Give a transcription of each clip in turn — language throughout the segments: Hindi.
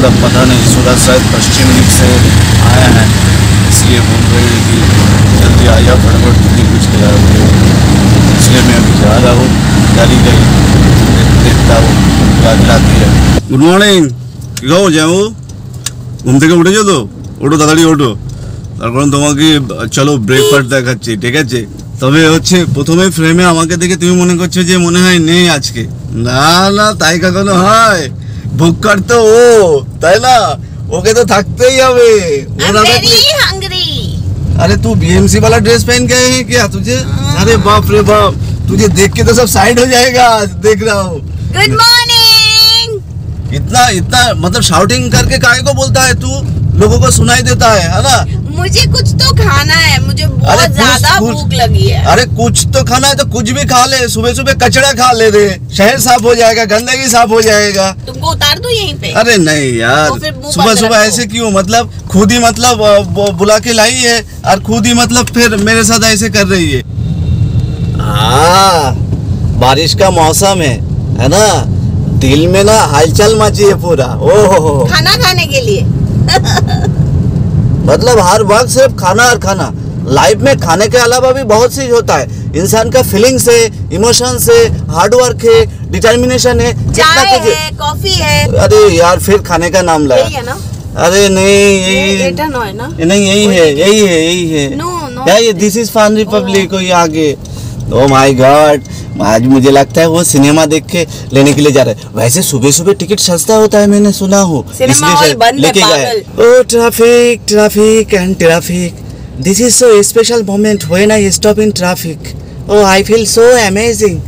मतलब पता नहीं सूरज शायद पश्चिम दिख से आए हैं इसलिए बोल रही है कि जल्दी आ जाओ फटाफट जल्दी कुछ खिलाओ इसलिए मैं अभी जा रहा हूँ गाड़ी गई देख- देखता हूँ क्या खिलाती है গুড মর্নিং কি খবর যাবো ঘুম থেকে উঠেছো তো ওঠো তাড়াতাড়ি ওঠো তারপর তোমাকে চলো ব্রেকফাস্ট দেখাচ্ছি ঠিক আছে তবে হচ্ছে প্রথমে ফ্রেমে আমাকে দেখে তুমি মনে করছো যে মনে হয় নেই আজকে না না তাই কখনো হয় ভুক্কার তো ও তাই না ওকে তো থাকতেই হবে ও I'm না very থাকলে hungry. अरे तू बीएमसी वाला ड्रेस पहन के आए हैं क्या तुझे अरे बाप रे बाप तुझे देख के तो सब साइड हो जाएगा देख रहा हूँ Good morning. इतना इतना मतलब शाउटिंग करके काहे को बोलता है तू लोगों को सुनाई देता है है ना मुझे कुछ तो खाना है मुझे अरे बहुत कुछ- ज़्यादा भूख लगी है। अरे कुछ तो खाना है तो कुछ भी खा ले सुबह सुबह कचड़ा खा ले रे शहर साफ़ हो जाएगा गंदगी साफ़ हो जाएगा। तुमको उतार दूँ यहीं पे? अरे नहीं यार तो सुबह सुबह ऐसे क्यों? मतलब खुद ही मतलब बुला के लाई है और खुद ही मतलब फिर मेरे साथ ऐसे कर रही है। हाँ बारिश का मौसम है है ना? दिल में ना हलचल मची है पूरा। ओहो। खाना खाने के लिए। मतलब हर वक्त सिर्फ़ खाना और खाना। लाइफ में खाने के अलावा भी बहुत चीज़ होता है। इंसान का फीलिंग से इमोशन से हार्ड वर्क है डिटर्मिनेशन है जितना है कॉफ़ी है। अरे यार फिर खाने का नाम लाया। है ना? अरे नहीं यही है नहीं यही है यही है यही है। दिस इज़ फन रिपब्लिक आगे? ओ माय गॉड आज मुझे लगता है वो सिनेमा देख के लेने के लिए जा रहे हैं। वैसे सुबह सुबह टिकट सस्ता होता है मैंने सुना हूँ। सिनेमा इसलिए लेके गए ओ traffic traffic and traffic this is so special moment when I stop in traffic oh I feel so amazing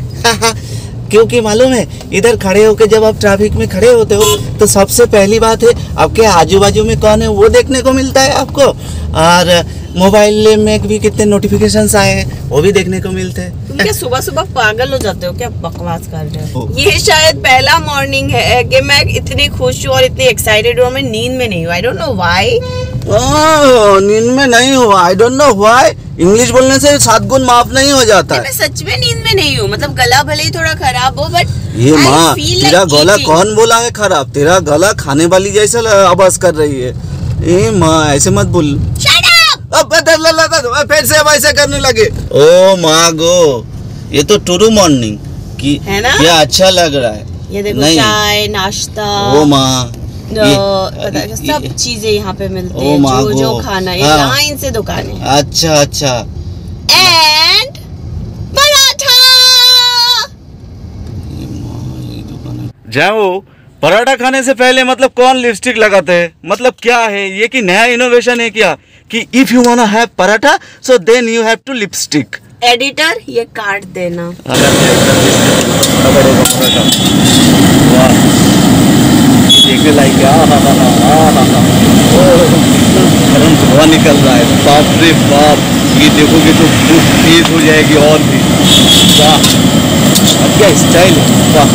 क्योंकि मालूम है इधर खड़े होके जब आप ट्रैफ़िक में खड़े होते हो तो सबसे पहली बात है आपके आजू बाजू में कौन है वो देखने को मिलता है आपको। और मोबाइल में भी कितने नोटिफिकेशंस आए हैं वो भी देखने को मिलते हैं। तुम क्या सुबह सुबह पागल हो जाते हो क्या? बकवास कर रहे हो। ये शायद पहला मॉर्निंग है कि मैं इतनी खुश हूँ और इतनी एक्साइटेड हूँ मैं नींद में नहीं हूँ। आई डोंट नो व्हाई नींद में नहीं हुआ। I don't know why English बोलने से सात गुण माफ़ नहीं हो जाता मैं सच में नींद में नहीं हूँ। मतलब गला भले ही थोड़ा खराब हो बट ये माँ तेरा गला कौन बोला है खराब? तेरा गला खाने वाली जैसा आवाज़ कर रही है। ए माँ ऐसे मत बोल। फिर से ऐसे करने लगे। ओ माँ गो ये तो टुरू मॉर्निंग की है ना? ये अच्छा लग रहा है। ये देखो नहीं। चाय नाश्ता ओ माँ ये- है, सब ये- चीज़ें यहाँ पे मिलती ओ है जो जो खाना है हाँ। लाइन से दुकान है। अच्छा अच्छा। एंड पराठा। जाओ पराठा खाने से पहले मतलब कौन लिपस्टिक लगाते हैं? मतलब क्या है? ये कि नया इनोवेशन है क्या? कि if you want have paratha so then you have to lipstick editor ये काट देना। देखने लायक धुआँ निकल रहा है। बाप रे बाप। ये देखोगे तो भूख तेज हो जाएगी और भी। वाह। क्या स्टाइल वाह।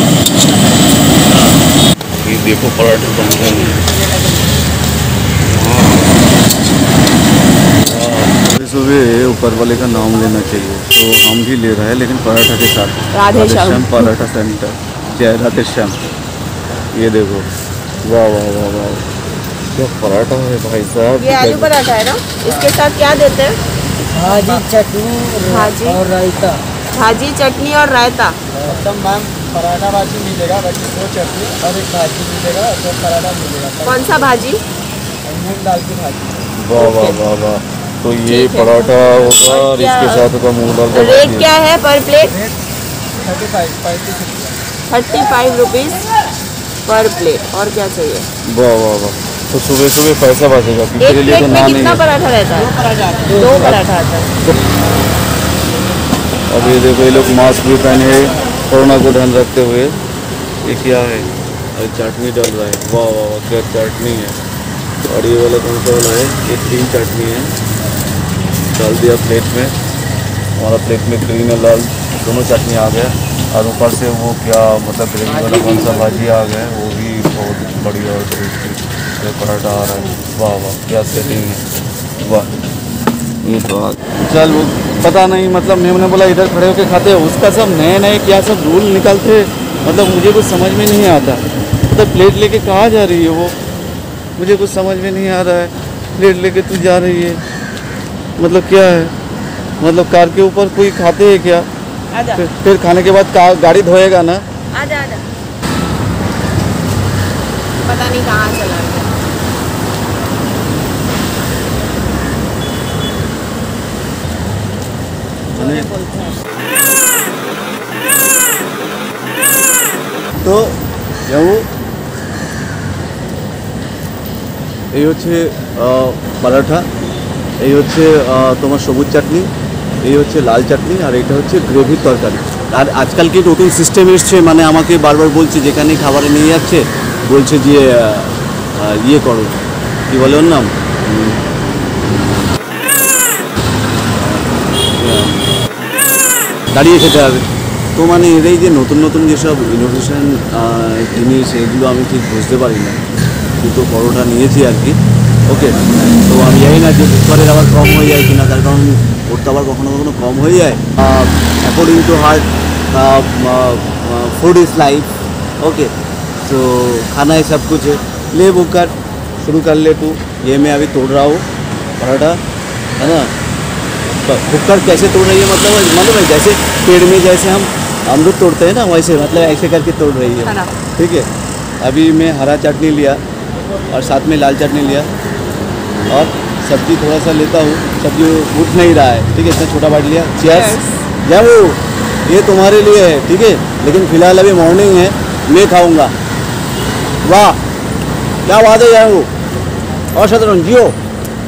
ये देखो पराठे बन रहे हैं। सुबह ऊपर वाले का नाम लेना चाहिए। तो हम भी ले रहे हैं लेकिन पराठा के साथ। राधे श्याम। पराठा सेंटर। जय राधे श्याम। ये देखो। वाह वाह वाह वाह। क्या पराठा है भाई साहब। ये आलू पराठा है ना? इसके साथ क्या देते हैं? भाजी चटनी भाजी। और रायता। भाजी चटनी और रायता। मैम। पराठा भाजी मिलेगा बाकी दो चटनी और एक भाजी मिलेगा दो पराठा मिलेगा। कौन सा भाजी? मूंग दाल की भाजी। वाह वाह वाह वाह। तो ये पराठा होगा और और इसके साथ होगा मूंग दाल का रेट क्या है पर प्लेट? थर्टी फाइव पैंतीस thirty five rupees per plate. और क्या चाहिए? वाह वाह वाह। तो सुबह सुबह पैसा बचेगा एक तेरे लिए तो में कितना पराठा रहता है? है। दो पराठा आता है। अब ये देखो ये लोग मास्क भी पहने हैं। कोरोना को ध्यान रखते हुए ये क्या है? और चटनी डाल रहा है। वाह वाह वाह क्या चटनी है। और ये वाला कौन सा वाला है? ये ग्रीन चटनी है। डाल दिया प्लेट में। हमारा प्लेट में ग्रीन और लाल दोनों चटनी आ गया। और ऊपर से वो क्या मतलब ग्रेवी वाला कौन सा भाजी आ गया है वो भी बहुत बढ़िया और टेस्टी पराठा आ रहा है। वाह वाह क्या सेटिंग है। वाह। ये बात। चल वो पता नहीं मतलब मैम ने बोला इधर खड़े होकर खाते हैं। उसका सब नए नए क्या सब रूल निकलते मतलब मुझे कुछ समझ में नहीं आता। तो प्लेट लेके कहाँ जा रही है वो? मुझे कुछ समझ में नहीं आ रहा है। प्लेट लेके तू जा रही है। मतलब क्या है? मतलब कार के ऊपर कोई खाते है क्या? फिर, फिर खाने के बाद कार गाड़ी धोएगा ना? आजा आजा। पता नहीं कहाँ चला। তো যেমন এই হচ্ছে পরাঠা, এই হচ্ছে তোমার সবুজ চাটনি, এই হচ্ছে লাল চাটনি, আর এটা হচ্ছে গ্রেভির তরকারি। আর আজকাল কি নতুন সিস্টেম এসছে? মানে আমাকে বারবার বলছে যেখানে খাবারে নিয়ে যাচ্ছে, বলছে যে ইয়ে করো। কি বলে ওর নাম? দাঁড়িয়ে খেতে হবে। তো মানে এরাই যে নতুন নতুন যেসব ইনোভেশন জিনিস এগুলো আমি ঠিক বুঝতে পারি না দুটো পরোটা নিয়েছি আর কি ওকে তো আমি জানি না যে বুধবারের আবার কম হয়ে যায় কিনা তার কারণ ওর তো আবার কখনো কখনো কম হয়ে যায় according to heart food is life okay तो खाना है सब कुछ है ले बुक कर शुरू कर ले तू ये मैं अभी तोड़ रहा हूँ पराठा है ना भुक्कड़ कैसे तोड़ रही है मतलब मालूम है जैसे पेड़ में जैसे हम अमरूद तोड़ते हैं ना वैसे मतलब ऐसे करके तोड़ रही है हरा। ठीक है अभी मैं हरा चटनी लिया और साथ में लाल चटनी लिया और सब्जी थोड़ा सा लेता हूँ सब्जी उठ नहीं रहा है ठीक है इतना छोटा बांट लिया चेयर्स जय वो ये तुम्हारे लिए है ठीक है लेकिन फिलहाल अभी मॉर्निंग है मैं खाऊंगा वाह क्या बात है यार वो অসাধারণ জিও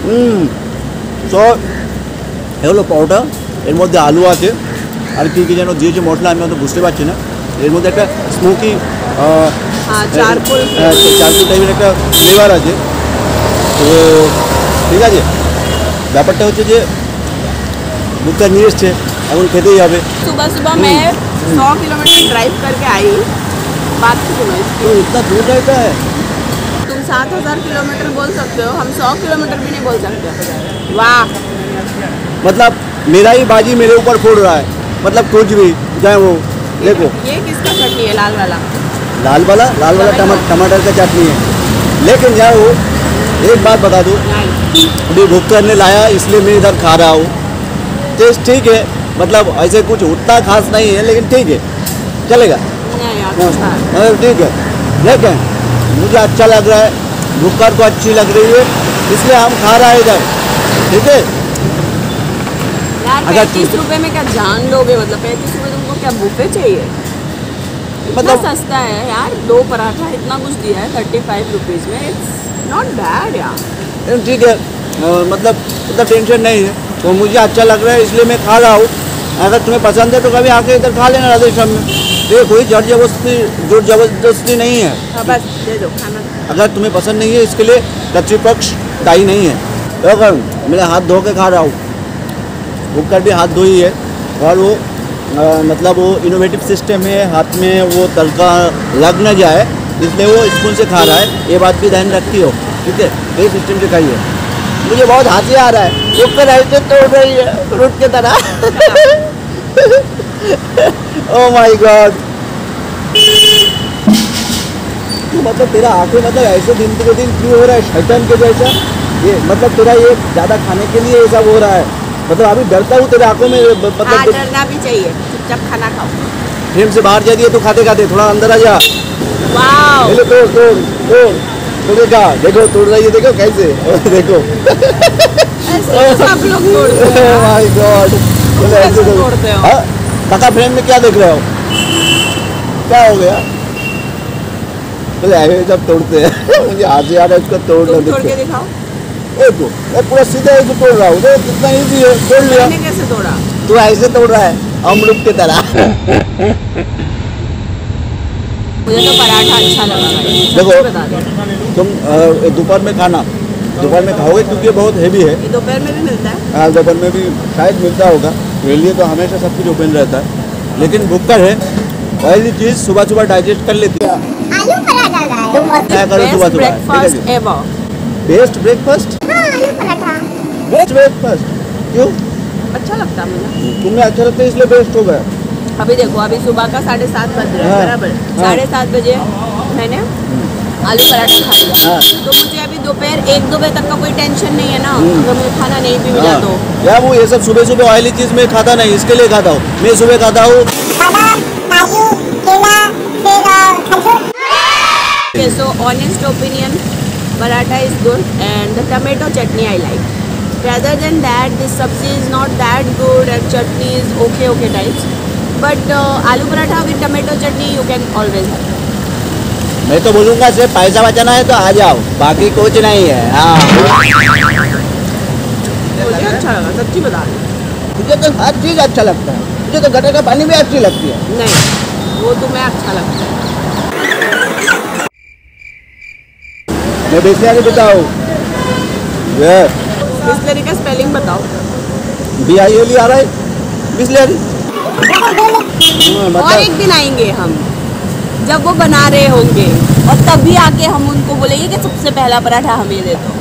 হুম সো এ হলো পরোটা এর মধ্যে আলু আছে আর কী কী যেন দিয়েছে মশলা আমি অত বুঝতে পারছি না এর মধ্যে একটা স্মোকি हाँ चारकोल চারকোল টাইপের একটা ফ্লেভার আছে তো ঠিক আছে ব্যাপারটা হচ্ছে যে বুকটা নিয়ে এসছে এখন খেতেই হবে सुबह सुबह मैं सौ किलोमीटर ड्राइव करके आई बात सुनो इसकी তো इतना दूर रहता है तुम सात हजार किलोमीटर बोल सकते हो हम सौ किलोमीटर भी नहीं बोल सकते वाह मतलब मेरा ही बाजी मेरे ऊपर फोड़ रहा है मतलब कुछ भी चाहे वो देखो। ये किसका चटनी है लाल वाला? लाल वाला? लाल वाला टमा- टमाटर। का चटनी है। लेकिन यार वो एक बात बता दूँ। अभी भूख करने लाया इसलिए मैं इधर खा रहा हूँ। टेस्ट ठीक है मतलब ऐसे कुछ उतना खास नहीं है लेकिन ठीक है। चलेगा? नहीं हाँ, अच्छा। हाँ, ठीक है। लेकिन मुझे अच्छा लग रहा है भूखर को अच्छी लग रही है इसलिए हम खा रहे हैं इधर। ठीक है? यार अगर पैंतीस रुपए में क्या जान लोगे? मतलब पैंतीस रुपए तुमको क्या बुफे चाहिए? इतना मतलब- सस्ता है यार दो पराठा इतना कुछ दिया है थर्टी फाइव रुपीज़ में। इट्स नॉट बैड यार। ठीक है। मतलब उतना टेंशन नहीं है। तो मुझे अच्छा लग रहा है इसलिए मैं खा रहा हूँ। अगर तुम्हें पसंद है तो कभी आके इधर खा लेना राधेश्याम में। ये कोई ज़ोर ज़बरदस्ती ज़ोर ज़बरदस्ती नहीं है। हाँ, बस दे दो खाना। अगर तुम्हें पसंद नहीं है इसके लिए कक्षिपक्ष दाई नहीं है। तो मेरा हाथ धो के खा रहा हूँ। भूख कर भी हाथ धोई है और वो अ, मतलब वो इनोवेटिव सिस्टम है हाथ में वो तड़का लग न जाए इसलिए वो स्पून से खा रहा है। ये बात भी ध्यान रखती हो ठीक है? ये सिस्टम से खाइए। मुझे बहुत हाथी आ रहा है। भूख कर ऐसे तोड़ रही है फ्रूट की तरह। ओ माय गॉड तो मतलब तेरा आँखें मतलब ऐसे दिन के दिन क्यों हो रहा है? शैतान के जैसा। ये मतलब तेरा ये ज़्यादा खाने के लिए ऐसा हो रहा है। मतलब अभी डरता हूँ तेरे आँखों में ब- हाँ मतलब डरना भी चाहिए। चुपचाप खाना खाओ। फ्रेम से बाहर जा है तो खाते खाते थोड़ा अंदर आ जा। वाओ। ले तोड़ तोड़ तोड़ तोड़ेगा देखो तोड़ रही है देखो कैसे? देखो। सब लोग तोड़ते यार। माय गॉड तो तोड़ते हो? हाँ? काका फ्रेम में क्या देख रहे हो? क्या हो गया? बोले ऐसे सब तोड़ते हैं मुझे हँसी आ रहा है इसको तोड़ देख पूरा सीधा ऐसे तोड़ रहा हूँ। कितना इजी है तोड़ लिया। कैसे तोड़ा? तू ऐसे तोड़ रहा है अमरूद की तरह। मुझे तो पराठा अच्छा लगा देखो। तुम दोपहर में खाना। दोपहर में खाओगे क्योंकि ये बहुत हैवी है। दोपहर में भी मिलता है? हाँ दोपहर में भी शायद मिलता होगा। मेरे लिए तो हमेशा सब कुछ ओपन रहता है। लेकिन भुक्कर है। ऑयली चीज़ सुबह सुबह डाइजेस्ट कर लेती है। आलू पराठा लाया क्या करो सुबह सुबह बेस्ट ब्रेकफास्ट हाँ आलू पराठा। बेस्ट ब्रेकफास्ट क्यों? अच्छा लगता है मुझे। तुम्हें अच्छा लगता है इसलिए बेस्ट हो गया। अभी देखो अभी सुबह का साढ़े सात बज रहा है हाँ, बराबर। हाँ। साढ़े सात बजे मैंने आलू पराठा खा लिया। हाँ। तो मुझे अभी दोपहर एक दो बजे तक का कोई टेंशन नहीं है ना। हम्म। अगर मुझे खाना नहीं भी मिला। तो। या वो ये सब सुबह सुबह ऑयली चीज़ में खाता नहीं इसके लिए खाता हूँ। मैं सुबह खाता हूँ। बादाम काजू केला अ, paratha is good and the tomato chutney I like. Rather than that, this sabzi is not that good and chutney is okay okay types. But uh, aloo paratha with tomato chutney you can always have. मैं तो बोलूँगा सिर्फ़ पैसा बचाना है तो आ जाओ बाकी कुछ नहीं है हाँ मुझे अच्छा लगा सच्ची बता मुझे तो हर चीज़ अच्छा लगता है मुझे तो गटर का पानी भी अच्छी लगती है नहीं वो तुम्हें अच्छा लगता है मैं बिस्लरी बताऊँ ये बिस्लरी का स्पेलिंग बताओ। बी आई एल आ रहा है बिस्लरी। और एक दिन आएँगे हम जब वो बना रहे होंगे और तभी आके हम उनको बोलेंगे कि सबसे पहला पराठा हमें दे दो।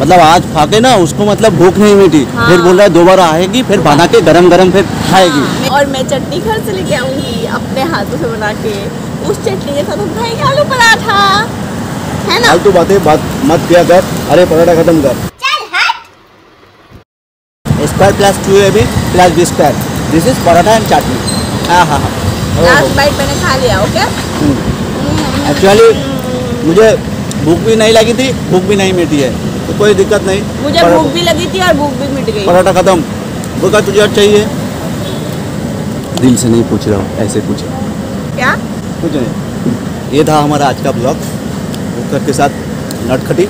मतलब आज खा के ना उसको मतलब भूख नहीं मिटी। हाँ। फिर बोल रहा है दोबारा आएगी फिर बना के गरम गरम फिर खाएगी। हाँ, और मैं चटनी घर से लेके आऊँगी अपने हाथों से बना के। उस चटनी के साथ हम खाएँगे आलू पराठा। है ना? फालतू बातें बात मत किया कर। अरे पराठा खत्म कर। Square plus two A B plus B square this is paratha and chutney हाँ हाँ हाँ। लास्ट बाइट मैंने खा लिया ओके एक्चुअली मुझे भूख भी नहीं लगी थी भूख भी नहीं मिटी है। तो कोई दिक्कत नहीं। मुझे भूख भी लगी थी और भूख भी मिट गई। पराठा खत्म। भूखा तुझे और चाहिए। दिल से नहीं पूछ रहा हूँ ऐसे पूछे क्या? कुछ नहीं। ये था हमारा आज का ब्लॉग कुकर के साथ नटखटी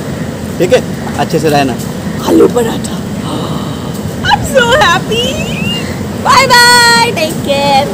ठीक है? अच्छे से रहना। Aloo paratha. Am so happy bye bye take care